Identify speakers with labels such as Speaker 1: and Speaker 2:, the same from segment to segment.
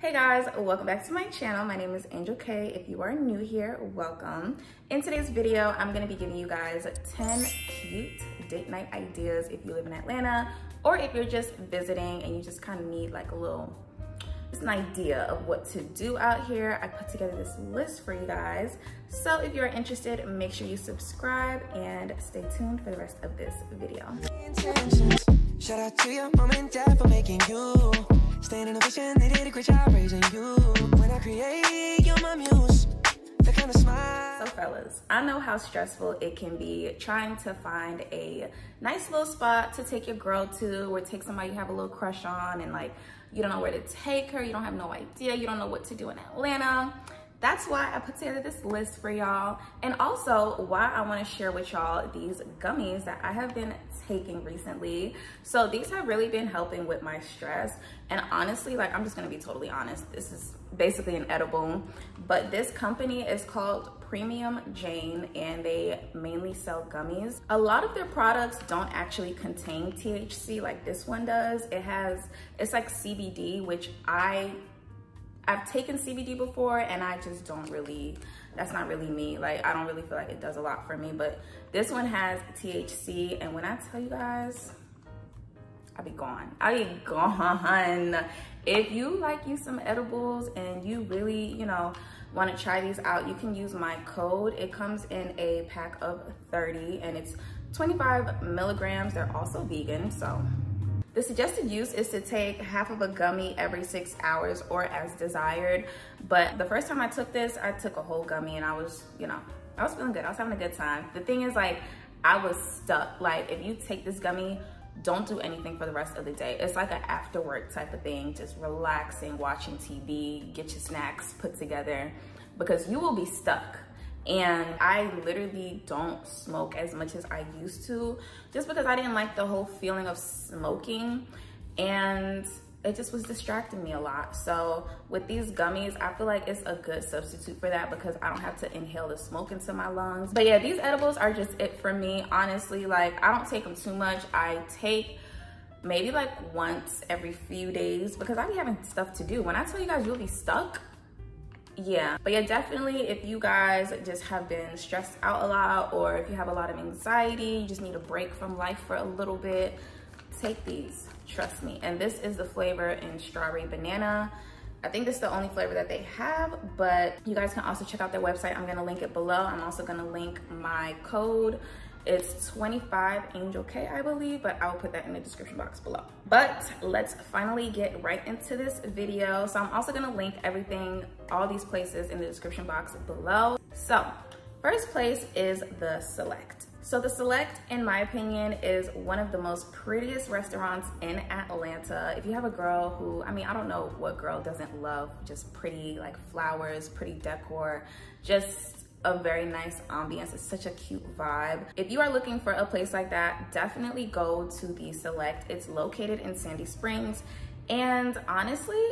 Speaker 1: Hey guys, welcome back to my channel. My name is Angell K. If you are new here, welcome. In today's video, I'm gonna be giving you guys 10 cute date night ideas if you live in Atlanta or if you're just visiting and you just kind of need like a little, just an idea of what to do out here. I put together this list for you guys. So if you're interested, make sure you subscribe and stay tuned for the rest of this video. Staying in a vision, they did a great job raising you. When I create, you're my muse. The kind of smile. So fellas, I know how stressful it can be trying to find a nice little spot to take your girl to or take somebody you have a little crush on and like you don't know where to take her, you don't have no idea, you don't know what to do in Atlanta. That's why I put together this list for y'all. And also why I wanna share with y'all these gummies that I have been taking recently. So these have really been helping with my stress. And honestly, like I'm just gonna be totally honest, this is basically an edible, but this company is called Premium Jane and they mainly sell gummies. A lot of their products don't actually contain THC like this one does. It has, it's like CBD, which I I've taken CBD before and I just don't really, that's not really me. Like, I don't really feel like it does a lot for me, but this one has THC. And when I tell you guys, I'll be gone. I'll be gone. If you like you some edibles and you really, you know, want to try these out, you can use my code. It comes in a pack of 30 and it's 25 milligrams. They're also vegan, so the suggested use is to take half of a gummy every six hours or as desired. But the first time I took this, I took a whole gummy and I was, you know, I was feeling good. I was having a good time. The thing is like, I was stuck. Like if you take this gummy, don't do anything for the rest of the day. It's like an after work type of thing, just relaxing, watching TV, get your snacks put together because you will be stuck and I literally don't smoke as much as I used to just because I didn't like the whole feeling of smoking and it just was distracting me a lot. So with these gummies, I feel like it's a good substitute for that because I don't have to inhale the smoke into my lungs. But yeah, these edibles are just it for me. Honestly, like I don't take them too much. I take maybe like once every few days because I be having stuff to do. When I tell you guys you'll be stuck, yeah but yeah definitely if you guys just have been stressed out a lot or if you have a lot of anxiety you just need a break from life for a little bit take these trust me and this is the flavor in strawberry banana I think this is the only flavor that they have, but you guys can also check out their website. I'm gonna link it below. I'm also gonna link my code it's 25 Angell K, I believe, but I'll put that in the description box below. But let's finally get right into this video. So I'm also gonna link everything, all these places in the description box below. So first place is the Select. So the Select, in my opinion, is one of the most prettiest restaurants in Atlanta. If you have a girl who, I mean, I don't know what girl doesn't love just pretty like flowers, pretty decor, just a very nice ambiance. It's such a cute vibe. If you are looking for a place like that, definitely go to the Select. It's located in Sandy Springs. And honestly,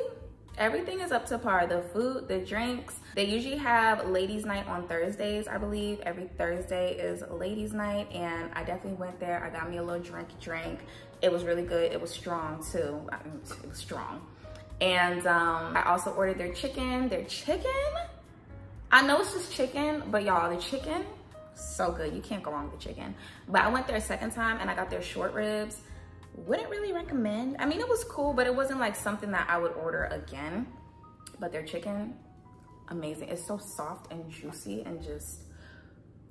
Speaker 1: everything is up to par. The food, the drinks. They usually have ladies night on Thursdays, I believe. Every Thursday is ladies night and I definitely went there. I got me a little drink drink. It was really good. It was strong too. it was strong. And um, I also ordered their chicken. Their chicken I know it's just chicken, but y'all, the chicken, so good. You can't go wrong with the chicken. But I went there a second time and I got their short ribs. Wouldn't really recommend. I mean, it was cool, but it wasn't like something that I would order again. But their chicken, amazing. It's so soft and juicy and just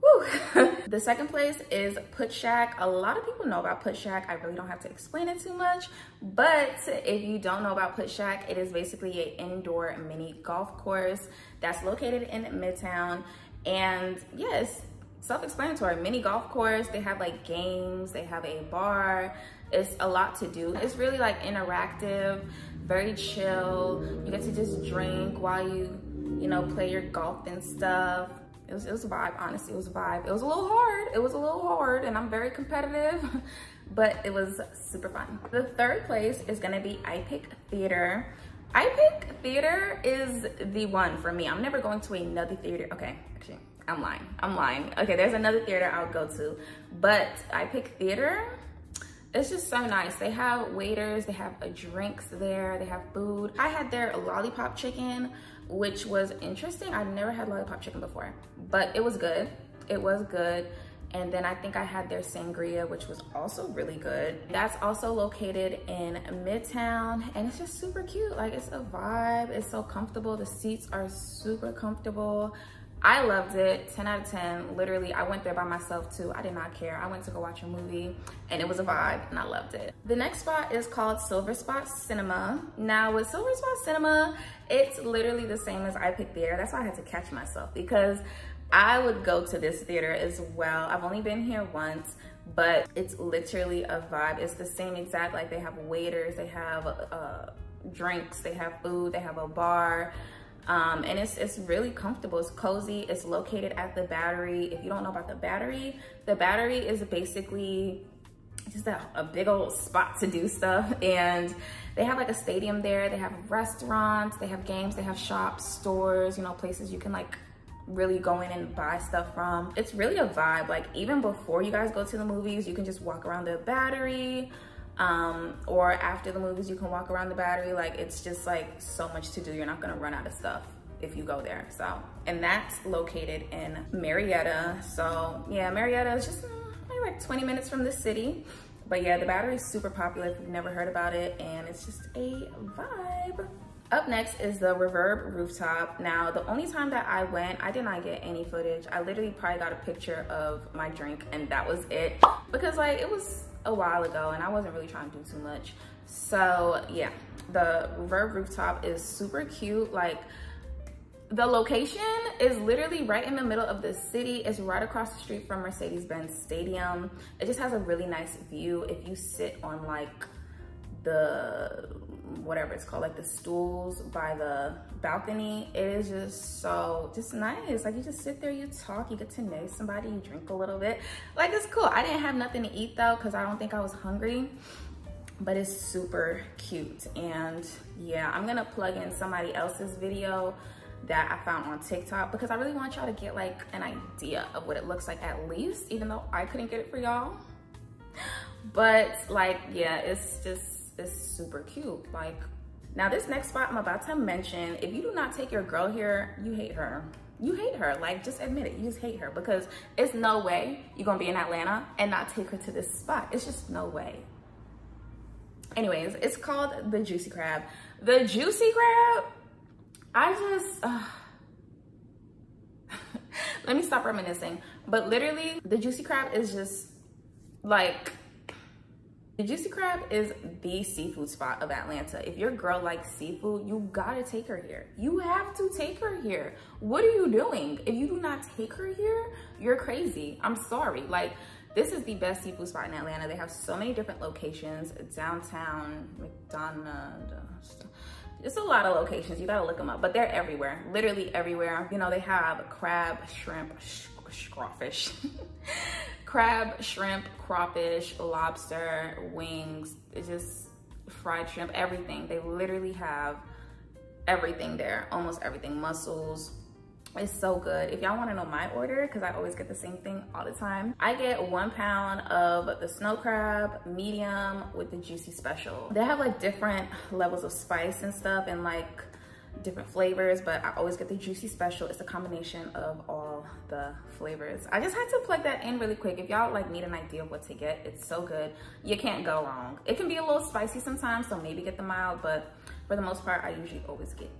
Speaker 1: the second place is Puttshack. A lot of people know about Puttshack. I really don't have to explain it too much. But if you don't know about Puttshack, it is basically an indoor mini golf course that's located in Midtown. And yes, self-explanatory mini golf course they have like games they have a bar it's a lot to do it's really like interactive very chill you get to just drink while you you know play your golf and stuff it was, it was a vibe, honestly, it was a vibe. It was a little hard, it was a little hard and I'm very competitive, but it was super fun. The third place is gonna be iPic Theater. iPic Theater is the one for me. I'm never going to another theater. Okay, actually, I'm lying, I'm lying. Okay, there's another theater I'll go to, but iPic Theater, it's just so nice. They have waiters, they have drinks there, they have food. I had their lollipop chicken, which was interesting. I've never had lollipop chicken before, but it was good. It was good. And then I think I had their sangria, which was also really good. That's also located in Midtown and it's just super cute. Like it's a vibe, it's so comfortable. The seats are super comfortable. I loved it, 10 out of 10. Literally, I went there by myself too. I did not care. I went to go watch a movie and it was a vibe and I loved it. The next spot is called Silverspot Cinema. Now with Silverspot Cinema, it's literally the same as iPic Theater. That's why I had to catch myself because I would go to this theater as well. I've only been here once, but it's literally a vibe. It's the same exact, like they have waiters, they have uh, drinks, they have food, they have a bar. Um, and it's, it's really comfortable. It's cozy. It's located at the battery. If you don't know about the battery, the battery is basically just a, a big old spot to do stuff. And they have like a stadium there. They have restaurants, they have games, they have shops, stores, you know, places you can like really go in and buy stuff from. It's really a vibe. Like even before you guys go to the movies, you can just walk around the battery um, or after the movies, you can walk around the battery. Like it's just like so much to do. You're not gonna run out of stuff if you go there. So, and that's located in Marietta. So yeah, Marietta is just mm, maybe like 20 minutes from the city. But yeah, the battery is super popular if you've never heard about it and it's just a vibe. Up next is the Reverb Rooftop. Now, the only time that I went, I did not get any footage. I literally probably got a picture of my drink and that was it. Because like, it was a while ago and I wasn't really trying to do too much. So yeah, the Reverb Rooftop is super cute. Like, the location is literally right in the middle of the city. It's right across the street from Mercedes-Benz Stadium. It just has a really nice view. If you sit on like the whatever it's called, like the stools by the balcony. It is just so, just nice. Like you just sit there, you talk, you get to know somebody, you drink a little bit. Like it's cool. I didn't have nothing to eat though, cause I don't think I was hungry, but it's super cute. And yeah, I'm gonna plug in somebody else's video that I found on TikTok because I really want y'all to get like an idea of what it looks like at least, even though I couldn't get it for y'all. But like, yeah, it's just, is super cute. Like, now this next spot I'm about to mention, if you do not take your girl here, you hate her. You hate her, like just admit it, you just hate her because it's no way you're gonna be in Atlanta and not take her to this spot. It's just no way. Anyways, it's called the Juicy Crab. The Juicy Crab, I just, uh, let me stop reminiscing. But literally, the Juicy Crab is just like the Juicy Crab is the seafood spot of Atlanta. If your girl likes seafood, you gotta take her here. You have to take her here. What are you doing? If you do not take her here, you're crazy. I'm sorry. Like, this is the best seafood spot in Atlanta. They have so many different locations. Downtown, McDonough, it's a lot of locations. You gotta look them up, but they're everywhere, literally everywhere. You know, they have crab, shrimp, crawfish. crab, shrimp, crawfish, lobster, wings, it's just fried shrimp, everything. They literally have everything there, almost everything, mussels. It's so good. If y'all wanna know my order, cause I always get the same thing all the time, I get one pound of the snow crab, medium with the juicy special. They have like different levels of spice and stuff and like different flavors, but I always get the juicy special. It's a combination of all the flavors. I just had to plug that in really quick. If y'all like need an idea of what to get, it's so good. You can't go wrong. It can be a little spicy sometimes, so maybe get the mild, but for the most part, I usually always get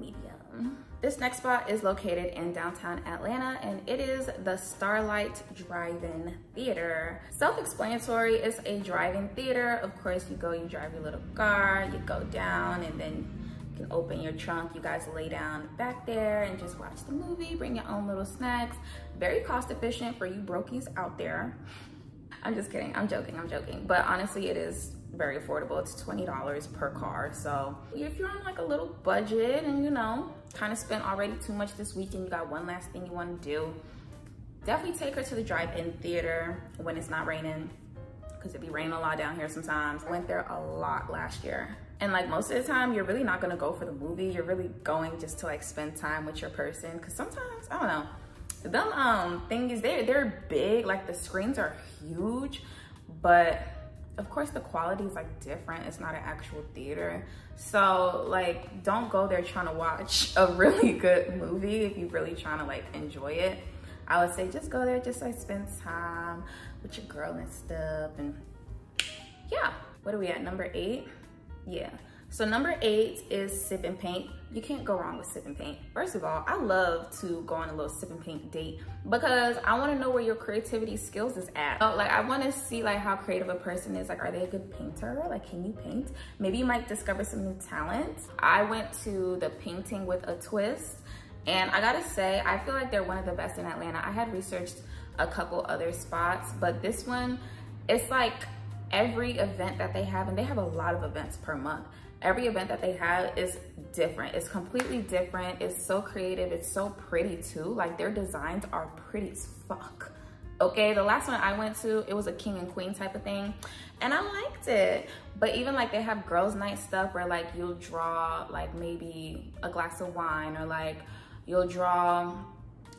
Speaker 1: medium. This next spot is located in downtown Atlanta and it is the Starlight Drive-In Theater. Self-explanatory, it's a drive-in theater. Of course, you go, you drive your little car, you go down and then you can open your trunk. You guys lay down back there and just watch the movie, bring your own little snacks. Very cost efficient for you brokies out there. I'm just kidding, I'm joking, I'm joking. But honestly, it is very affordable. It's $20 per car. So if you're on like a little budget and you know, kind of spent already too much this weekend, you got one last thing you wanna do, definitely take her to the drive-in theater when it's not raining because it be raining a lot down here sometimes. Went there a lot last year and like most of the time, you're really not gonna go for the movie. You're really going just to like spend time with your person. Cause sometimes, I don't know, them um things, they're, they're big, like the screens are huge, but of course the quality is like different. It's not an actual theater. So like, don't go there trying to watch a really good movie if you're really trying to like enjoy it. I would say just go there just like spend time with your girl and stuff. And yeah, what are we at, number eight? Yeah. So number eight is sip and paint. You can't go wrong with sip and paint. First of all, I love to go on a little sip and paint date because I wanna know where your creativity skills is at. So, like I wanna see like how creative a person is. Like, are they a good painter? Like, can you paint? Maybe you might discover some new talent. I went to the painting with a twist and I gotta say, I feel like they're one of the best in Atlanta. I had researched a couple other spots, but this one, it's like every event that they have, and they have a lot of events per month every event that they have is different. It's completely different. It's so creative. It's so pretty too. Like their designs are pretty as fuck. Okay, the last one I went to, it was a king and queen type of thing and I liked it. But even like they have girls night stuff where like you'll draw like maybe a glass of wine or like you'll draw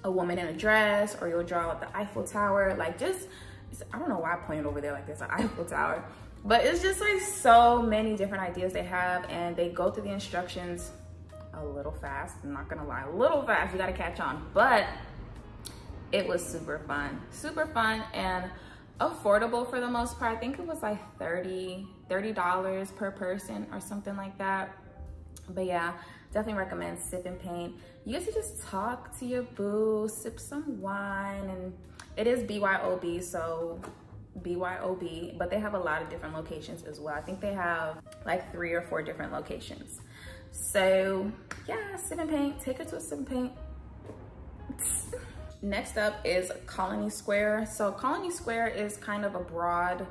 Speaker 1: a woman in a dress or you'll draw the Eiffel Tower. Like just, I don't know why I pointed over there like there's an Eiffel Tower. But it's just like so many different ideas they have and they go through the instructions a little fast. I'm not gonna lie, a little fast, you gotta catch on. But it was super fun, super fun and affordable for the most part. I think it was like 30 $30 per person or something like that. But yeah, definitely recommend Sip and Paint. You guys to just talk to your boo, sip some wine, and it is BYOB, so BYOB, but they have a lot of different locations as well. I think they have like three or four different locations. So yeah, Sip and Paint, take her to a Sip and Paint. Next up is Colony Square. So Colony Square is kind of a broad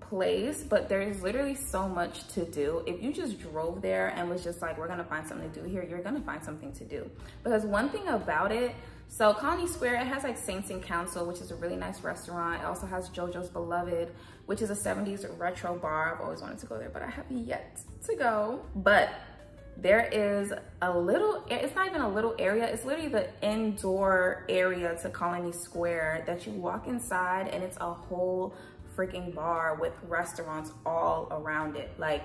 Speaker 1: place, but there's literally so much to do. If you just drove there and was just like, we're gonna find something to do here, you're gonna find something to do. Because one thing about it, so Colony Square, it has like Saints and Council, which is a really nice restaurant. It also has JoJo's Beloved, which is a 70s retro bar. I've always wanted to go there, but I have yet to go. But there is a little, it's not even a little area, it's literally the indoor area to Colony Square that you walk inside and it's a whole freaking bar with restaurants all around it. Like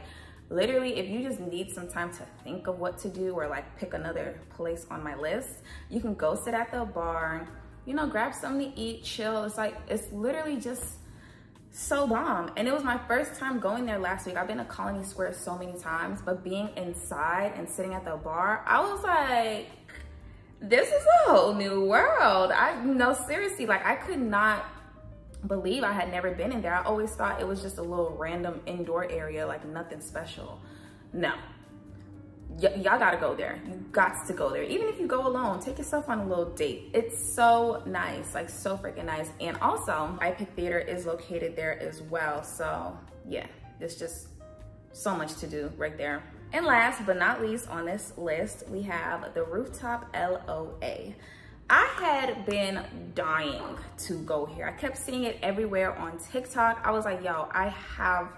Speaker 1: literally, if you just need some time to think of what to do or like pick another place on my list, you can go sit at the bar, you know, grab something to eat, chill. It's like, it's literally just so bomb. And it was my first time going there last week. I've been to Colony Square so many times, but being inside and sitting at the bar, I was like, this is a whole new world. I no seriously, like I could not believe I had never been in there. I always thought it was just a little random indoor area, like nothing special. No, y'all gotta go there. You got to go there. Even if you go alone, take yourself on a little date. It's so nice, like so freaking nice. And also, iPic Theater is located there as well. So yeah, it's just so much to do right there. And last but not least on this list, we have the Rooftop LOA. I had been dying to go here. I kept seeing it everywhere on TikTok. I was like, yo, I have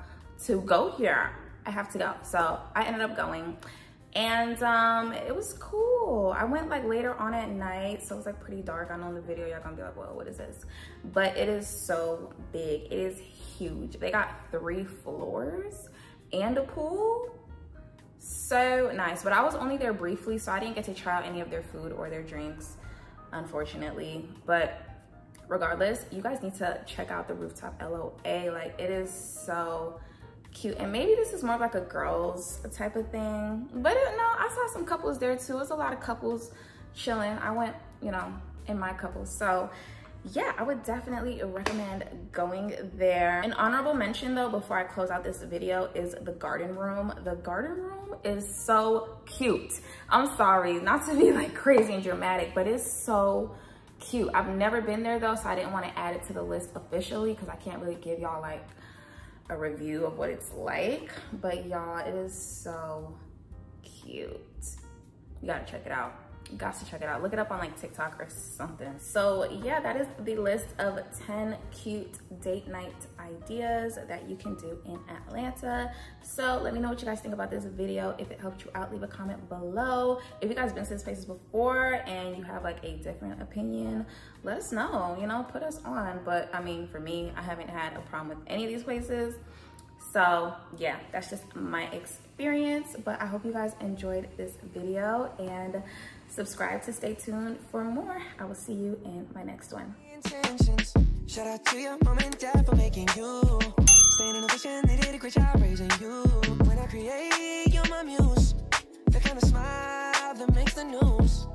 Speaker 1: to go here. I have to go. So I ended up going and um, it was cool. I went like later on at night, so it was like pretty dark. I know in the video y'all gonna be like, well, what is this? But it is so big, it is huge. They got three floors and a pool. So nice, but I was only there briefly, so I didn't get to try out any of their food or their drinks unfortunately. But regardless, you guys need to check out the Rooftop LOA. Like it is so cute. And maybe this is more like a girls type of thing. But it, no, I saw some couples there too. It's a lot of couples chilling. I went, you know, in my couples. So yeah, I would definitely recommend going there. An honorable mention though, before I close out this video is the garden room. The garden room is so cute. I'm sorry, not to be like crazy and dramatic, but it's so cute. I've never been there though, so I didn't want to add it to the list officially because I can't really give y'all like a review of what it's like. But y'all, it is so cute. You gotta check it out. You got to check it out. Look it up on like TikTok or something. So yeah, that is the list of 10 cute date night ideas that you can do in Atlanta. So let me know what you guys think about this video. If it helped you out, leave a comment below. If you guys been to these places before and you have like a different opinion, let us know, you know, put us on. But I mean, for me, I haven't had a problem with any of these places. So yeah, that's just my experience, but I hope you guys enjoyed this video and subscribe to stay tuned for more. I will see you in my next one. Shout out to your mom and dad for making you. Staying in a vision, they did a great job raising you.
Speaker 2: When I create, you're my muse. The kind of smile that makes the news.